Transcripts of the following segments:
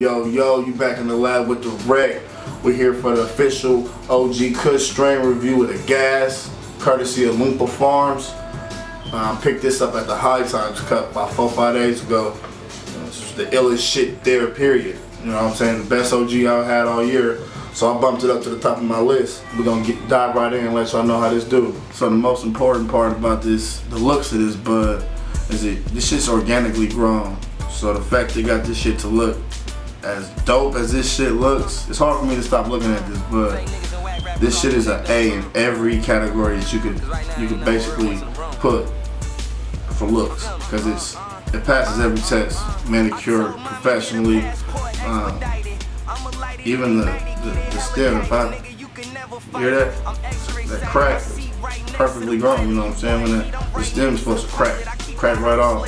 Yo, yo, you back in the lab with the Rek. We're here for the official OG Kush strain review of the gas, courtesy of Loompa Farms. Um, picked this up at the High Times Cup about four, five days ago. It's the illest shit there, period. You know what I'm saying? The best OG I've had all year. So I bumped it up to the top of my list. We're gonna get dive right in and let y'all know how this do. So the most important part about this, the looks of this bud, is it this shit's organically grown. So the fact they got this shit to look as dope as this shit looks, it's hard for me to stop looking at this, but this shit is an A in every category that you could you could basically put for looks, because it's it passes every test, manicured professionally. Um, even the, the, the stem, if I hear that, that crack, perfectly grown, you know what I'm saying? When the, the stem's supposed to crack, crack right off.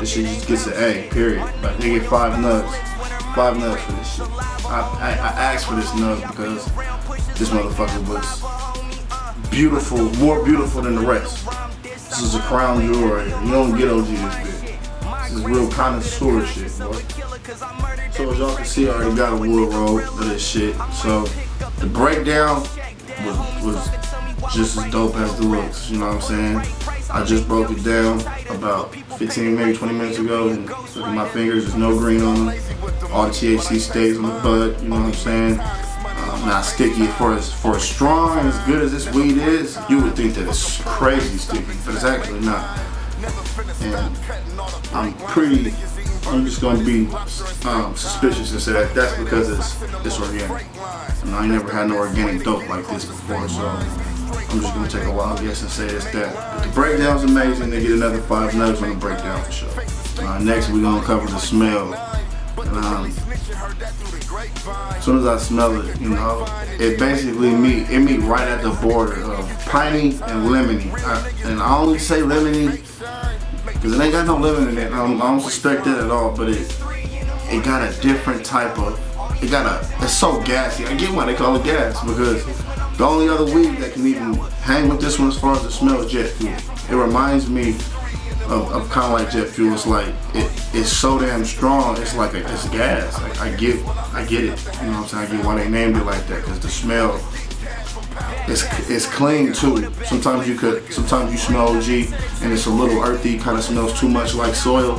This shit just gets an A, period. Like they get five nugs five nugs for this shit. I, I, I, asked for this nug because this motherfucker was beautiful, more beautiful than the rest. This is a crown jewel right here. You don't get OG this big. This is real connoisseur shit, boy. So as y'all can see, I already got a wood roll for this shit. So the breakdown was, was just as dope as the looks, you know what I'm saying? I just broke it down about 15, maybe 20 minutes ago. And look at my fingers, there's no green on them. All the THC stays on the bud, you know what I'm saying? Um, not sticky for as for as strong and as good as this weed is, you would think that it's crazy sticky, but it's actually not. And I'm pretty, I'm just gonna be um, suspicious and say that that's because it's it's organic. And I never had no organic dope like this before, so I'm just gonna take a wild guess and say it's that. But the breakdown's amazing. They get another five nugs on the breakdown for sure. Uh, next, we're gonna cover the smell. Um, as soon as I smell it, you know, it basically meet it meet right at the border of piney and lemony. I, and I only say lemony because it ain't got no lemon in it. I don't, I don't suspect that at all, but it it got a different type of. It got a. It's so gassy. I get why they call it gas because the only other weed that can even hang with this one as far as the smell is jet fuel. It reminds me of, of kind of like jet fuel. It's like it, it's so damn strong. It's like a, it's gas. Like, I get I get it. You know what I'm saying? I get why they named it like that because the smell. It's, it's clean too. Sometimes you could, sometimes you smell OG and it's a little earthy, kind of smells too much like soil.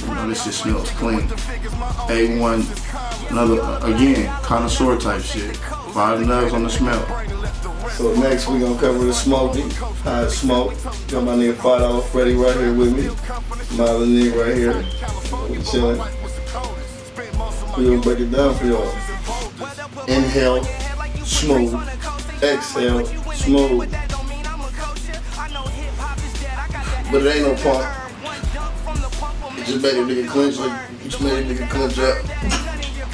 You know, this just smells clean. A1, another, again, connoisseur type shit. Five nugs on the smell. So next we gonna cover the smoky, how it smoke. Got my nigga Five Dollar Freddy right here with me. My other nigga right here. We chilling. We gonna break it down for y'all. Inhale, smooth. Exhale, smooth. But it ain't no pump. It just made a nigga clench like, just made a nigga clench up.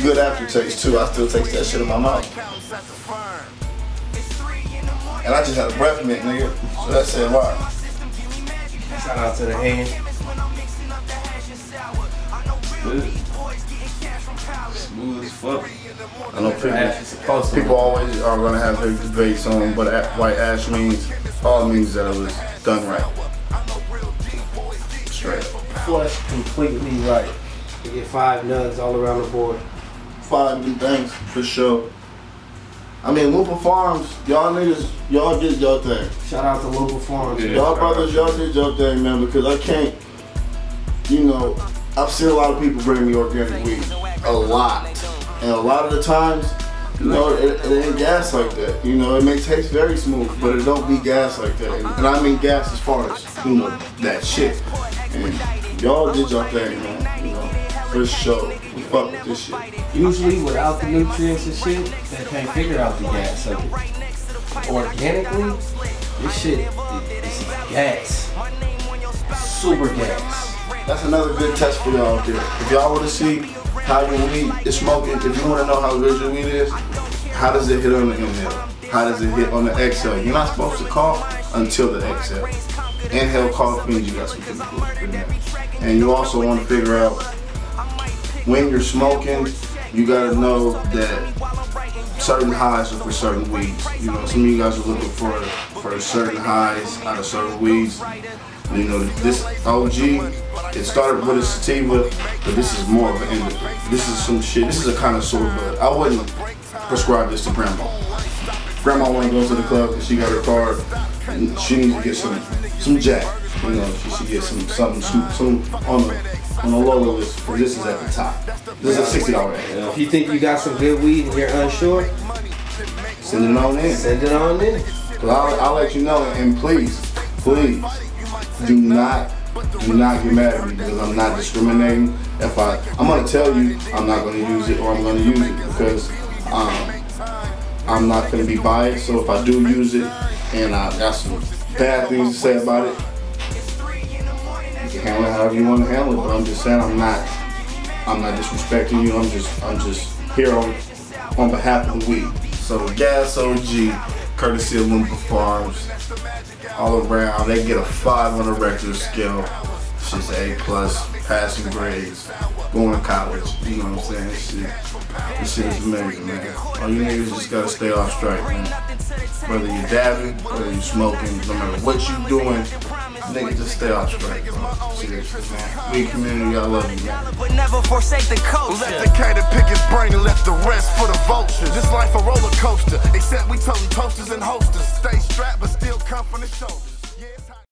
Good aftertaste too. I still taste that shit in my mouth. And I just had a breath mint, nigga. So that said why. Shout out to the hand. Good. Smooth as fuck. I know people, people always are gonna have their debates on what a- white ash means. All it means that it was done right. Straight. Flush completely right. You get five nugs all around the board. Five new things for sure. I mean, Loompa Farms, y'all niggas, y'all did your thing. Shout out to local farms. Yeah. Y'all brothers, y'all did your thing, man, because I can't, you know, I've seen a lot of people bring me organic weed. A lot. And a lot of the times, you know, it, it ain't gas like that. You know, it may taste very smooth, but it don't be gas like that. And, and I mean gas as far as, you know, that shit. And y'all did your thing, man. You know, for sure. We fuck with this shit. Usually without the nutrients and shit, they can't figure out the gas it. Organically, this shit is gas. Super gas. That's another good test for y'all out there. If y'all want to see how your weed is smoking, if you want to know how good your weed is, how does it hit on the inhale? How does it hit on the exhale? You're not supposed to cough until the exhale. Inhale cough means you got some chemical. And you also want to figure out when you're smoking, you gotta know that certain highs are for certain weeds. You know, some of you guys are looking for for certain highs out of certain weeds. You know, this OG, it started with a sativa, but this is more of an indica. This is some shit. This is a connoisseur, but I wouldn't prescribe this to grandma. Grandma want to go to the club because she got her card. She needs to get some some jack. You know, she should get some something some, some on the on the lower list. This is at the top. This is a sixty dollar. If you think you got some good weed and you're unsure, Send it on in. send it on in. Cause I'll, I'll let you know, and please, please, do not, do not get mad at me because I'm not discriminating. If I, I'm gonna tell you I'm not gonna use it or I'm gonna use it because um, I'm not gonna be biased. So if I do use it and I got some bad things to say about it, handle it however you want to handle it. But I'm just saying I'm not, I'm not disrespecting you. I'm just, I'm just here on, on behalf of the week. So Gas OG, courtesy of Loompa Farms, all around. They get a five on the record scale. Shit's A plus, passing grades, going to college. You know what I'm saying? This shit, this shit is amazing, man. All you niggas just gotta stay off strike, man. Whether you dabbing, whether you smoking, no matter what you doing, nigga, just stay off strike. bro. Seriously, man. We community, I love you, man. but never forsake the culture. Let the cat pick his brain and left the rest for the vultures. This life a roller coaster, except we toting toasters and hosters. Stay strapped but still come from the shoulder.